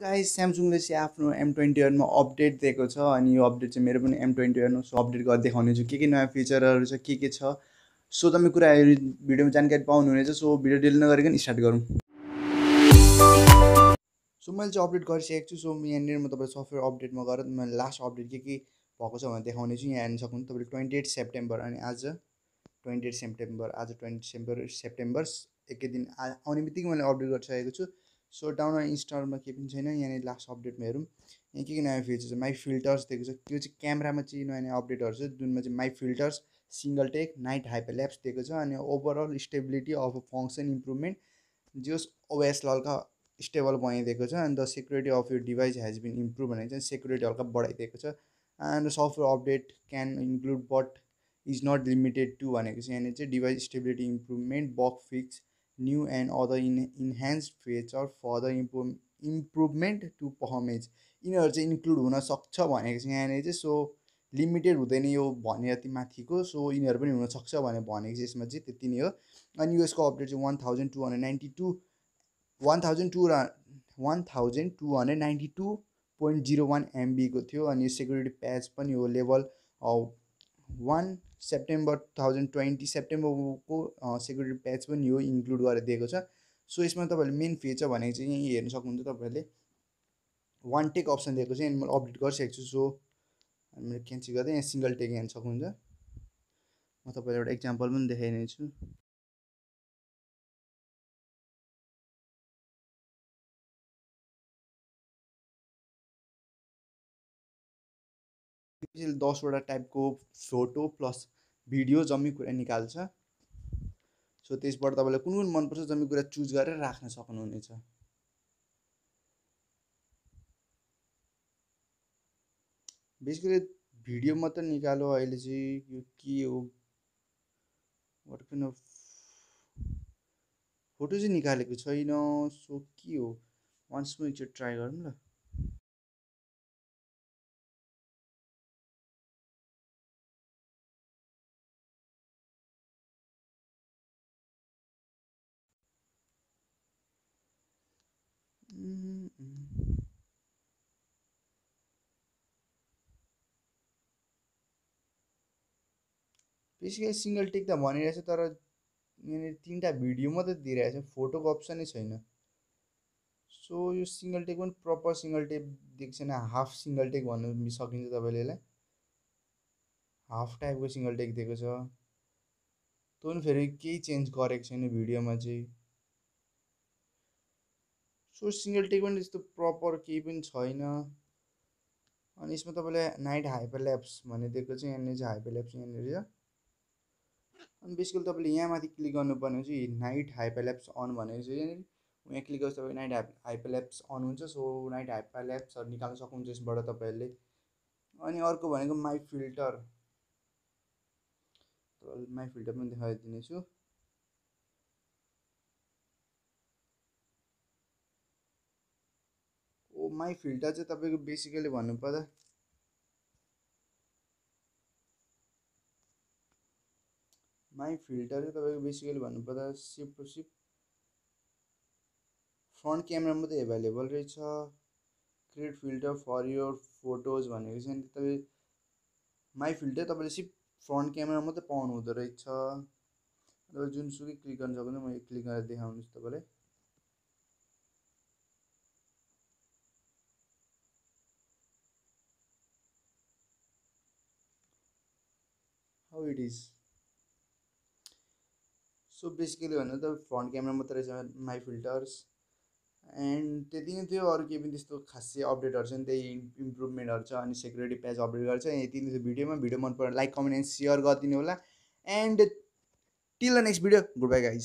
Guys स्यामसङले चाहिँ आफ्नो am twenty वानमा अपडेट दिएको छ अनि यो अपडेट चाहिँ मेरो पनि एम ट्वेन्टी वानमा सो अपडेट गरेर देखाउने छु। के के नयाँ फिचरहरू छ के के छ? सो तपाईँ कुराहरू भिडियोमा जानकारी पाउनुहुनेछ सो भिडियो डिल नगरिकन स्टार्ट गरौँ। सो मैले चाहिँ अपडेट गरिसकेको छु सो यहाँनिर म तपाईँ सफ्टवेयर अपडेटमा गएर मैले लास्ट अपडेट के के भएको छ भनेर देखाउने छु यहाँ हेर्न सक्नुहुन्छ तपाईँले ट्वेन्टी एट सेप्टेम्बर अनि आज ट्वेन्टी एट सेप्टेम्बर आज ट्वेन्टी सेप्टेम्बर सेप्टेम्बर एकै दिन आउने बित्तिकै मैले अपडेट गरिसकेको छु। सो डाउन इन्स्टलमा केही पनि छैन यहाँनिर लास्ट अपडेटमा हेरौँ। यहाँ के के नयाँ फिचर छ? माई फिल्टर्स दिएको छ। त्यो चाहिँ क्यामेरामा चाहिँ नयाँ नयाँ अपडेटहरू छ जुनमा चाहिँ my filters single take night hyperlapse दिएको छ अनि overall stability of function improvement जस ओएसलाई हल्का स्टेबल बनाइदिएको छ अनि द सेक्युरिटी अफ यो डिभाइस हेज बिन इम्प्रुभ भनेको चाहिँ सेक्युरिटी हल्का बढाइदिएको छ। And software update can include but is not limited to भनेको चाहिँ यहाँनिर चाहिँ device stability improvement bug fix new and other in enhance feature further improve improvement to performance यिनीहरू चाहिँ इन्क्लुड हुनसक्छ भनेको चाहिँ यहाँनिर चाहिँ सो लिमिटेड हुँदैन यो भने जति माथिको सो यिनीहरू पनि हुनसक्छ भनेर भनेको चाहिँ यसमा चाहिँ त्यति नै हो। अनि यसको अपडेट चाहिँ one thousand two hundred ninety two one thousand two one thousand two hundred ninety two point zero one एमबीको थियो। अनि सेक्युरिटी प्याच पनि हो level one September two thousand twenty सेप्टेम्बरको security patch पनि यो इन्क्लुड गरेर दिएको छ। सो यसमा तपाईँहरूले मेन फिचर भनेको चाहिँ यहीँ हेर्न सक्नुहुन्छ तपाईँहरूले वान टेक अप्सन दिएको छ अनि मैले अपडेट गरिसकेको छु। सो मैले क्यान्सल गर्दै यहाँ सिङ्गल टेक हेर्न सक्नुहुन्छ। म तपाईँलाई एउटा इक्जाम्पल पनि देखाइदिने दसवटा टाइपको फोटो प्लस भिडियो जम्मै कुरा निकाल्छ। सो त्यसबाट तपाईँलाई कुन कुन मनपर्छ जम्मै कुरा चुज गरेर राख्न सक्नुहुनेछ। बेसिकली भिडियो मात्रै निकालो अहिले चाहिँ यो के हो? वाट किन फोटो चाहिँ निकालेको छैन। सो के हो? वान्स म एकचोटि ट्राई गरौँ ल। बेसिकली सिङ्गल टिक त भनिरहेछ तर यहाँनिर तिनवटा भिडियो मात्रै दिइरहेछ फोटोको अप्सनै छैन। सो यो सिङ्गल टेक पनि प्रपर सिङ्गल टेक दिएको छैन हाफ सिङ्गल टेक भन्नु सकिन्छ तपाईँले यसलाई। हाफ टाइपको सिङ्गल टेक दिएको छ। त्यो पनि फेरि केही चेन्ज गरेको छैन भिडियोमा चाहिँ। सो सिङ्गल टेक पनि त्यस्तो प्रपर केही पनि छैन। अनि यसमा तपाईँले नाइट हाइपर ल्याप्स भन्ने दिएको चाहिँ यहाँनिर चाहिँ हाइपर ल्याप्स यहाँनिर अनि बेसिकली तपाईँले यहाँ माथि क्लिक गर्नुपर्ने चाहिँ नाइट हाइपरल्याप्स अन भनेको चाहिँ यहाँनिर यहाँ क्लिक गर्छ तपाईँ नाइट हाइप हाइपरल्याप्स अन हुन्छ सो नाइट हाइपरल्याप्सहरू निकाल्न सक्नुहुन्छ यसबाट तपाईँहरूले। अनि अर्को भनेको माई फिल्टर। माई फिल्टर पनि देखाइदिनेछु। ओ माई फिल्टर चाहिँ तपाईँको बेसिकली भन्नुपर्दा माई फिल्टर चाहिँ तपाईँको बेसिकली भन्नुपर्दा सिप टु सिप फ्रन्ट क्यामेरा मात्रै एभाइलेबल रहेछ। Create filter for your photos भनेको चाहिँ तपाईँ माई फिल्टर तपाईँले सिप फ्रन्ट क्यामेरा मात्रै पाउनु हुँदो रहेछ। तपाईँ जुनसुकै क्लिक गर्न सक्नुहुन्छ म क्लिक गरेर देखाउनुहोस् तपाईँलाई। How it is so basically भन्नु त फ्रन्ट क्यामेरा मात्रै रहेछ माई फिल्टर्स एन्ड त्यति नै थियो अरू केही पनि त्यस्तो खासै अपडेटहरू छ नि त्यही इम्प्रुभमेन्टहरू छ अनि सेक्युरिटी प्याच अपडेट गर्छ यति नै थियो भिडियोमा भिडियो मन पऱ्यो लाइक कमेन्ट एन्ड सेयर गरिदिनु होला and till the next video goodbye guys